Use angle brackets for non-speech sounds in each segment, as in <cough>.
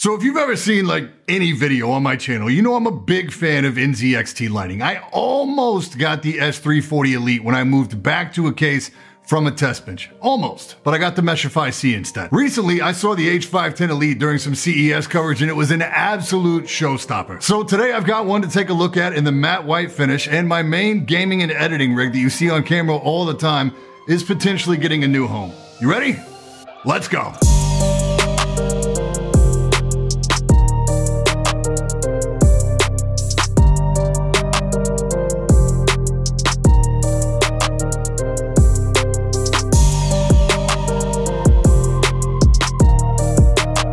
So if you've ever seen like any video on my channel, you know I'm a big fan of NZXT lighting. I almost got the S340 Elite when I moved back to a case from a test bench. Almost, but I got the Meshify C instead. Recently, I saw the H510 Elite during some CES coverage and it was an absolute showstopper. So today I've got one to take a look at in the matte white finish and my main gaming and editing rig that you see on camera all the time is potentially getting a new home. You ready? Let's go.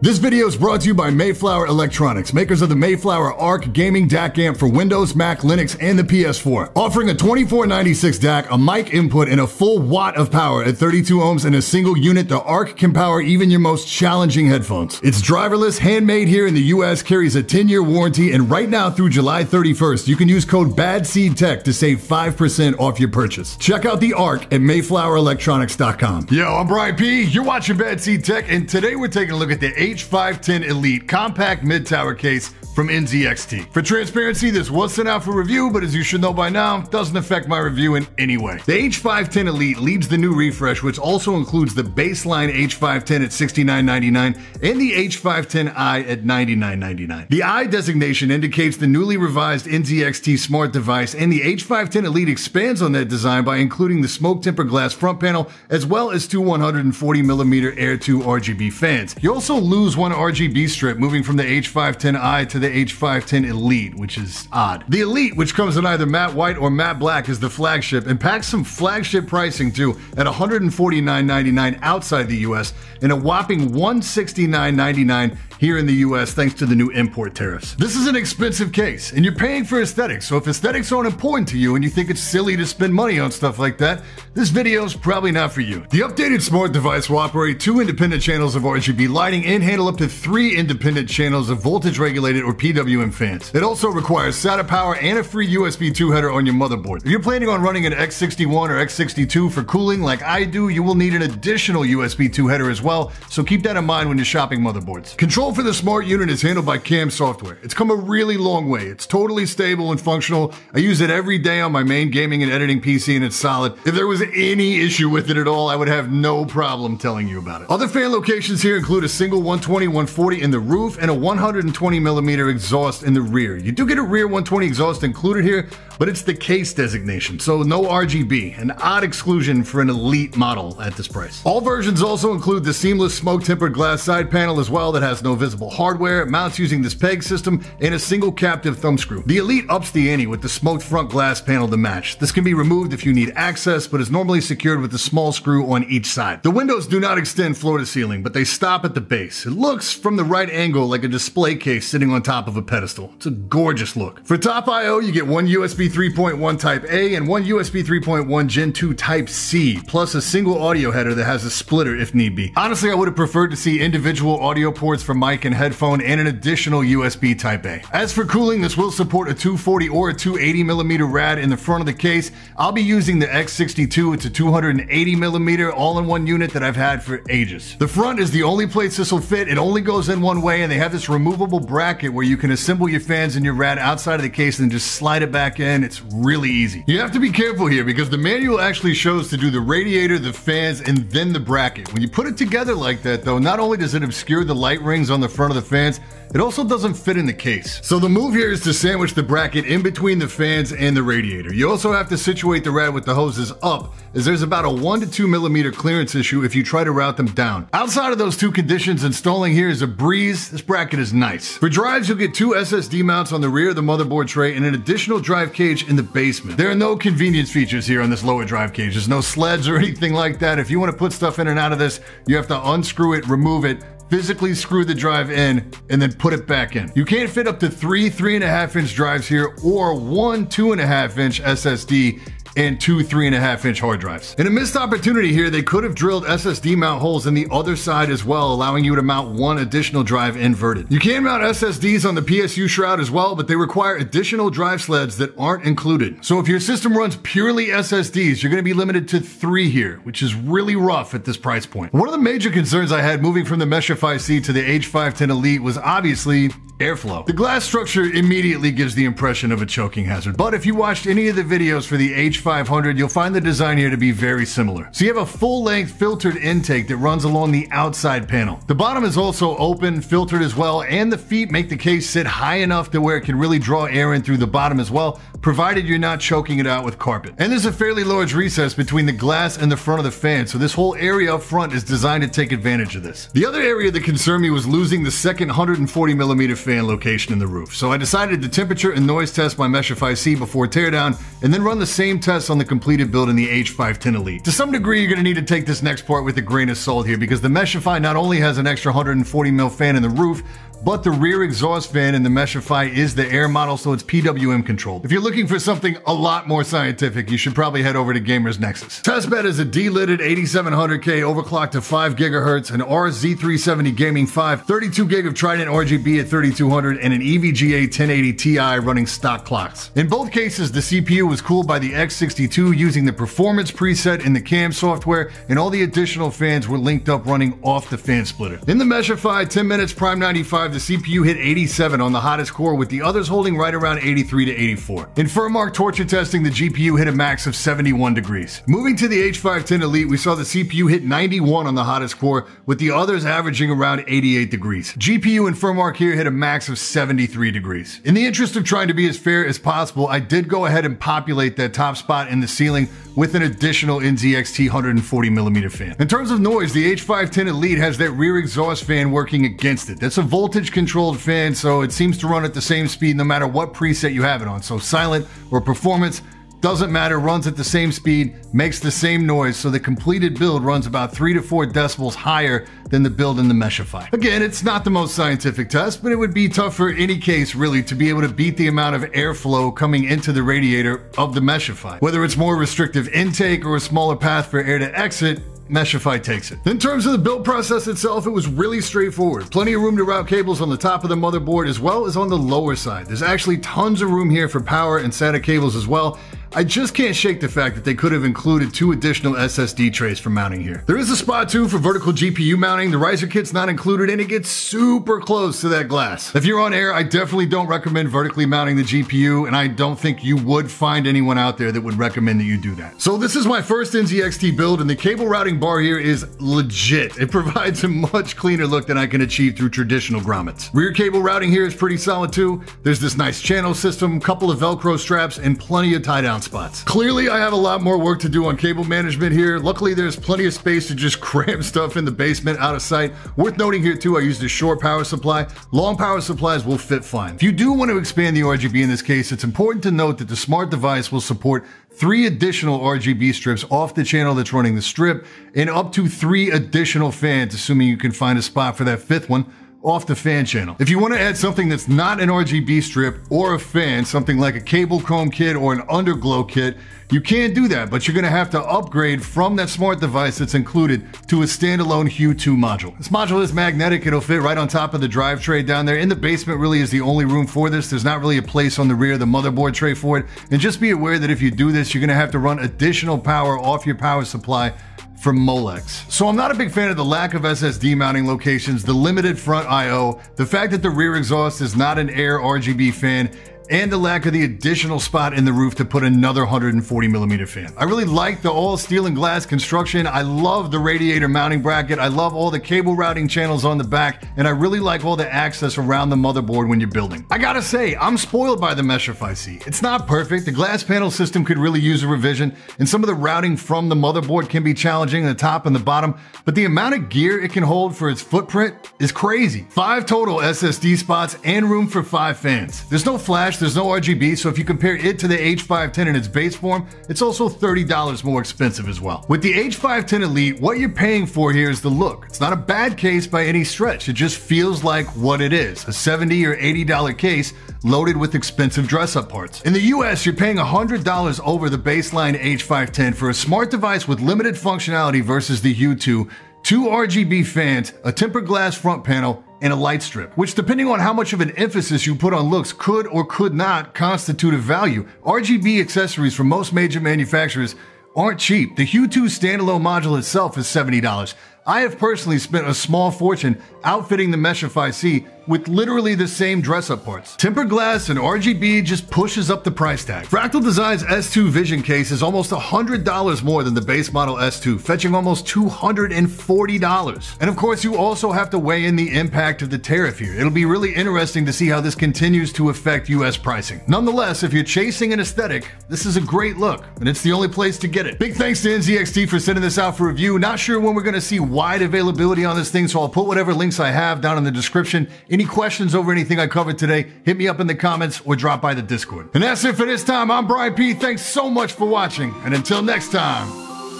This video is brought to you by Mayflower Electronics, makers of the Mayflower ARC gaming DAC amp for Windows, Mac, Linux, and the PS4. Offering a 2496 DAC, a mic input, and a full watt of power at 32 ohms in a single unit, the ARC can power even your most challenging headphones. It's driverless, handmade here in the US, carries a 10-year warranty, and right now through July 31st, you can use code BADSEEDTECH to save 5% off your purchase. Check out the ARC at MayflowerElectronics.com. Yo, I'm Brian P. You're watching Bad Seed Tech, and today we're taking a look at the H510 Elite compact mid-tower case from NZXT. For transparency, this was sent out for review, but as you should know by now, doesn't affect my review in any way. The H510 Elite leads the new refresh, which also includes the baseline H510 at $69.99 and the H510i at $99.99. The i designation indicates the newly revised NZXT smart device, and the H510 Elite expands on that design by including the smoke tempered glass front panel, as well as two 140mm Aer 2 RGB fans. You also lose one RGB strip moving from the H510i to the the H510 Elite, which is odd. The Elite, which comes in either matte white or matte black, is the flagship and packs some flagship pricing too at $149.99 outside the US and a whopping $169.99 here in the US thanks to the new import tariffs. This is an expensive case and you're paying for aesthetics, so if aesthetics aren't important to you and you think it's silly to spend money on stuff like that, this video is probably not for you. The updated smart device will operate two independent channels of RGB lighting and handle up to three independent channels of voltage regulated or PWM fans. It also requires SATA power and a free USB 2 header on your motherboard. If you're planning on running an X61 or X62 for cooling like I do, you will need an additional USB 2 header as well, so keep that in mind when you're shopping motherboards. Control for the smart unit is handled by CAM software. It's come a really long way. It's totally stable and functional. I use it every day on my main gaming and editing PC and it's solid. If there was any issue with it at all, I would have no problem telling you about it. Other fan locations here include a single 120 140 in the roof and a 120 millimeter exhaust in the rear. You do get a rear 120 exhaust included here, but it's the case designation, so no RGB, an odd exclusion for an elite model at this price. All versions also include the seamless smoke tempered glass side panel as well that has no visible hardware, it mounts using this peg system, and a single captive thumb screw. The Elite ups the ante with the smoked front glass panel to match. This can be removed if you need access, but is normally secured with a small screw on each side. The windows do not extend floor to ceiling, but they stop at the base. It looks from the right angle like a display case sitting on top of a pedestal. It's a gorgeous look. For top I.O., you get one USB 3.1 Type A and one USB 3.1 Gen 2 Type C, plus a single audio header that has a splitter if need be. Honestly, I would have preferred to see individual audio ports for mic and headphone and an additional USB Type A. As for cooling, this will support a 240 or a 280 millimeter rad in the front of the case. I'll be using the X62. It's a 280 millimeter all-in-one unit that I've had for ages. The front is the only place this will fit. It only goes in one way and they have this removable bracket where you can assemble your fans and your rad outside of the case and just slide it back in. It's really easy. You have to be careful here because the manual actually shows to do the radiator, the fans, and then the bracket. When you put it together like that though, not only does it obscure the light rings on the front of the fans, it also doesn't fit in the case. So the move here is to sandwich the bracket in between the fans and the radiator. You also have to situate the rad with the hoses up as there's about a one to two millimeter clearance issue if you try to route them down. Outside of those two conditions, installing here is a breeze. This bracket is nice. For drives, you'll get two SSD mounts on the rear of the motherboard tray and an additional drive cage in the basement. There are no convenience features here on this lower drive cage. There's no sleds or <laughs> anything like that. If you want to put stuff in and out of this, you have to unscrew it, remove it, physically screw the drive in and then put it back in. You can't fit up to three three and a half inch drives here or one two and a half inch SSD and two three and a half inch hard drives. In a missed opportunity here, they could have drilled SSD mount holes in the other side as well, allowing you to mount one additional drive inverted. You can mount SSDs on the PSU shroud as well, but they require additional drive sleds that aren't included. So if your system runs purely SSDs, you're going to be limited to three here, which is really rough at this price point. One of the major concerns I had moving from the Meshify C to the H510 Elite was obviously airflow. The glass structure immediately gives the impression of a choking hazard, but if you watched any of the videos for the H500, you'll find the design here to be very similar. So you have a full-length filtered intake that runs along the outside panel. The bottom is also open, filtered as well, and the feet make the case sit high enough to where it can really draw air in through the bottom as well, provided you're not choking it out with carpet. And there's a fairly large recess between the glass and the front of the fan, so this whole area up front is designed to take advantage of this. The other area that concerned me was losing the second 140 millimeter fan location in the roof, so I decided to temperature and noise test my Meshify C before teardown, and then run the same tests on the completed build in the H510 Elite. To some degree, you're to need to take this next part with a grain of salt here, because the Meshify not only has an extra 140 mil fan in the roof, but the rear exhaust fan in the Meshify is the air model, so it's PWM controlled. If you're looking for something a lot more scientific, you should probably head over to Gamers Nexus. Testbed is a D-lidded 8700K overclocked to 5 gigahertz, an RZ370 Gaming 5, 32 gig of Trident RGB at 3200, and an EVGA 1080 Ti running stock clocks. In both cases, the CPU was cooled by the X62 using the performance preset in the CAM software, and all the additional fans were linked up running off the fan splitter. In the Meshify 10 minutes Prime 95 the CPU hit 87 on the hottest core, with the others holding right around 83 to 84. In Furmark torture testing, the GPU hit a max of 71 degrees. Moving to the H510 Elite, we saw the CPU hit 91 on the hottest core, with the others averaging around 88 degrees. GPU in Furmark here hit a max of 73 degrees. In the interest of trying to be as fair as possible, I did go ahead and populate that top spot in the ceiling with an additional NZXT 140mm fan. In terms of noise, the H510 Elite has that rear exhaust fan working against it. That's a voltage controlled fan, so it seems to run at the same speed no matter what preset you have it on. So silent or performance, doesn't matter, runs at the same speed, makes the same noise, so the completed build runs about 3 to 4 decibels higher than the build in the Meshify. Again, it's not the most scientific test, but it would be tough for any case really to be able to beat the amount of airflow coming into the radiator of the Meshify. Whether it's more restrictive intake or a smaller path for air to exit, Meshify takes it. In terms of the build process itself, it was really straightforward. Plenty of room to route cables on the top of the motherboard as well as on the lower side. There's actually tons of room here for power and SATA cables as well. I just can't shake the fact that they could have included two additional SSD trays for mounting here. There is a spot too for vertical GPU mounting. The riser kit's not included and it gets super close to that glass. If you're on air, I definitely don't recommend vertically mounting the GPU and I don't think you would find anyone out there that would recommend that you do that. So this is my first NZXT build and the cable routing bar here is legit. It <laughs> provides a much cleaner look than I can achieve through traditional grommets. Rear cable routing here is pretty solid too. There's this nice channel system, a couple of Velcro straps, and plenty of tie down spots. Clearly, I have a lot more work to do on cable management here. Luckily, there's plenty of space to just <laughs> cram stuff in the basement out of sight. Worth noting here too, I used a short power supply. Long power supplies will fit fine. If you do want to expand the RGB in this case, it's important to note that the smart device will support three additional RGB strips off the channel that's running the strip and up to three additional fans, assuming you can find a spot for that fifth one off the fan channel. If you want to add something that's not an RGB strip or a fan, something like a cable comb kit or an underglow kit, you can't do that, but you're going to have to upgrade from that smart device that's included to a standalone Hue 2 module. This module is magnetic. It'll fit right on top of the drive tray down there. In the basement really is the only room for this. There's not really a place on the rear of the motherboard tray for it. And just be aware that if you do this, you're going to have to run additional power off your power supply from Molex. So I'm not a big fan of the lack of SSD mounting locations, the limited front I.O., the fact that the rear exhaust is not an Aer RGB fan, and the lack of the additional spot in the roof to put another 140 millimeter fan. I really like the all steel and glass construction. I love the radiator mounting bracket. I love all the cable routing channels on the back, and I really like all the access around the motherboard when you're building. I gotta say, I'm spoiled by the Meshify C. It's not perfect. The glass panel system could really use a revision, and some of the routing from the motherboard can be challenging the top and the bottom, but the amount of gear it can hold for its footprint is crazy. Five total SSD spots and room for five fans. There's no flash there's no RGB, so if you compare it to the H510 in its base form, it's also $30 more expensive as well. With the H510 Elite, what you're paying for here is the look. It's not a bad case by any stretch, it just feels like what it is a 70 or $80 case loaded with expensive dress up parts. In the US, you're paying $100 over the baseline H510 for a smart device with limited functionality versus the Hue 2, two RGB fans, a tempered glass front panel, and a light strip, which depending on how much of an emphasis you put on looks could or could not constitute a value. RGB accessories from most major manufacturers aren't cheap. The Hue 2 standalone module itself is $70. I have personally spent a small fortune outfitting the Meshify C with literally the same dress up parts. Tempered glass and RGB just pushes up the price tag. Fractal Design's S2 Vision case is almost $100 more than the base model S2, fetching almost $240. And of course, you also have to weigh in the impact of the tariff here. It'll be really interesting to see how this continues to affect US pricing. Nonetheless, if you're chasing an aesthetic, this is a great look, and it's the only place to get it. Big thanks to NZXT for sending this out for review. Not sure when we're gonna see wide availability on this thing, so I'll put whatever links I have down in the description. Any questions over anything I covered today, hit me up in the comments or drop by the Discord. And that's it for this time. I'm Brian P. Thanks so much for watching. And until next time,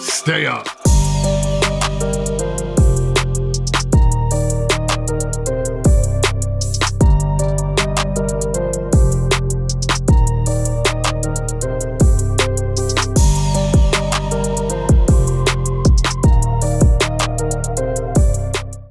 stay up.